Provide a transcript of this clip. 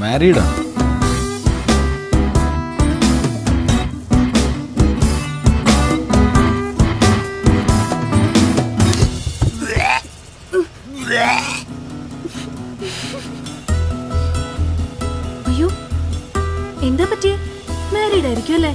മാരീഡാ അയ്യോ എന്താ പറ്റിയ? മാരീഡ് ആയിരിക്കും അല്ലേ?